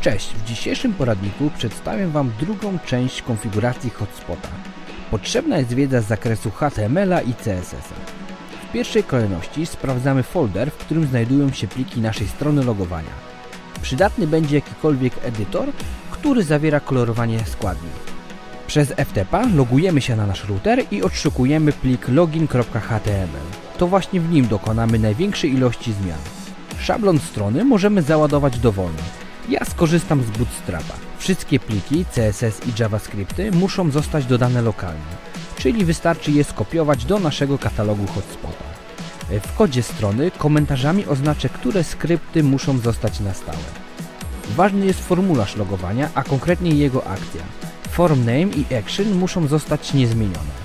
Cześć, w dzisiejszym poradniku przedstawię Wam drugą część konfiguracji hotspota. Potrzebna jest wiedza z zakresu HTML i CSS. W pierwszej kolejności sprawdzamy folder, w którym znajdują się pliki naszej strony logowania. Przydatny będzie jakikolwiek edytor, który zawiera kolorowanie składni. Przez FTP logujemy się na nasz router i odszukujemy plik login.html. To właśnie w nim dokonamy największej ilości zmian. Szablon strony możemy załadować dowolnie. Ja skorzystam z Bootstrapa. Wszystkie pliki CSS i JavaScripty muszą zostać dodane lokalnie, czyli wystarczy je skopiować do naszego katalogu hotspota. W kodzie strony komentarzami oznaczę, które skrypty muszą zostać na stałe. Ważny jest formularz logowania, a konkretnie jego akcja. Form name i action muszą zostać niezmienione.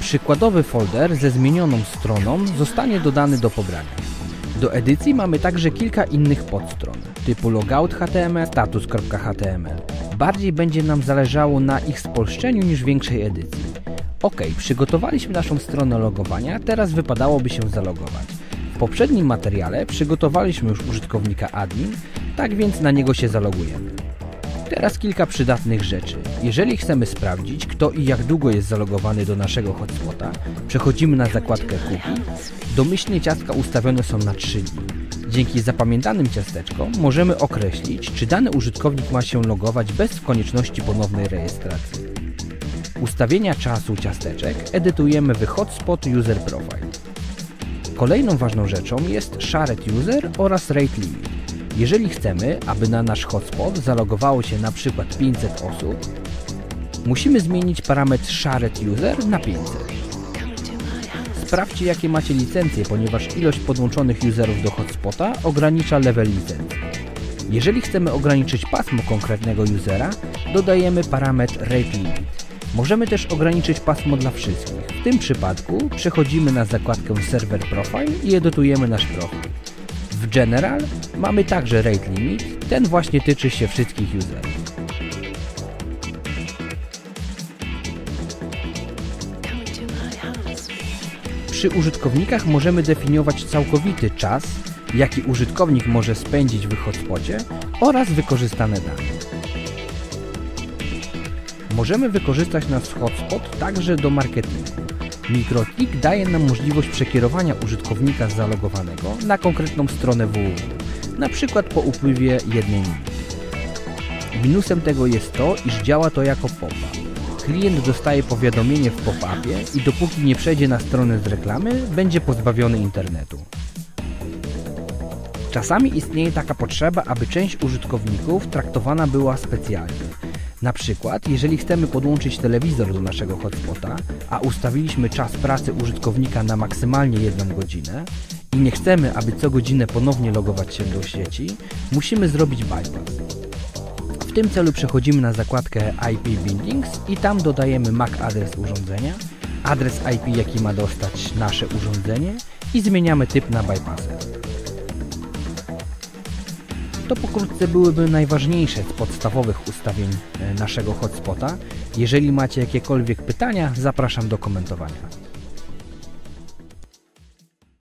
Przykładowy folder ze zmienioną stroną zostanie dodany do pobrania. Do edycji mamy także kilka innych podstron, typu logout.html, status.html. Bardziej będzie nam zależało na ich spolszczeniu niż większej edycji. Ok, przygotowaliśmy naszą stronę logowania, teraz wypadałoby się zalogować. W poprzednim materiale przygotowaliśmy już użytkownika admin, tak więc na niego się zalogujemy. Teraz kilka przydatnych rzeczy. Jeżeli chcemy sprawdzić, kto i jak długo jest zalogowany do naszego hotspota, przechodzimy na zakładkę Cookie. Domyślnie ciastka ustawione są na 3 dni. Dzięki zapamiętanym ciasteczkom możemy określić, czy dany użytkownik ma się logować bez konieczności ponownej rejestracji. Ustawienia czasu ciasteczek edytujemy w Hotspot User Profile. Kolejną ważną rzeczą jest Shared User oraz Rate Limit. Jeżeli chcemy, aby na nasz hotspot zalogowało się na przykład 500 osób, musimy zmienić parametr Shared User na 500. Sprawdźcie jakie macie licencje, ponieważ ilość podłączonych userów do hotspota ogranicza level licencji. Jeżeli chcemy ograniczyć pasmo konkretnego usera, dodajemy parametr Rate Limit. Możemy też ograniczyć pasmo dla wszystkich. W tym przypadku przechodzimy na zakładkę Server Profile i edytujemy nasz profil. W General mamy także Rate Limit, ten właśnie tyczy się wszystkich userów. Przy użytkownikach możemy definiować całkowity czas, jaki użytkownik może spędzić w hotspocie oraz wykorzystane dane. Możemy wykorzystać nasz hotspot także do marketingu. MikroTik daje nam możliwość przekierowania użytkownika zalogowanego na konkretną stronę www, przykład po upływie jednej minuty. Minusem tego jest to, iż działa to jako pop-up. Klient dostaje powiadomienie w pop-upie i dopóki nie przejdzie na stronę z reklamy, będzie pozbawiony internetu. Czasami istnieje taka potrzeba, aby część użytkowników traktowana była specjalnie. Na przykład, jeżeli chcemy podłączyć telewizor do naszego hotspota, a ustawiliśmy czas pracy użytkownika na maksymalnie 1 godzinę i nie chcemy, aby co godzinę ponownie logować się do sieci, musimy zrobić bypass. W tym celu przechodzimy na zakładkę IP Bindings i tam dodajemy MAC adres urządzenia, adres IP jaki ma dostać nasze urządzenie i zmieniamy typ na bypasser. To pokrótce byłyby najważniejsze z podstawowych ustawień e, naszego hotspota. Jeżeli macie jakiekolwiek pytania, zapraszam do komentowania.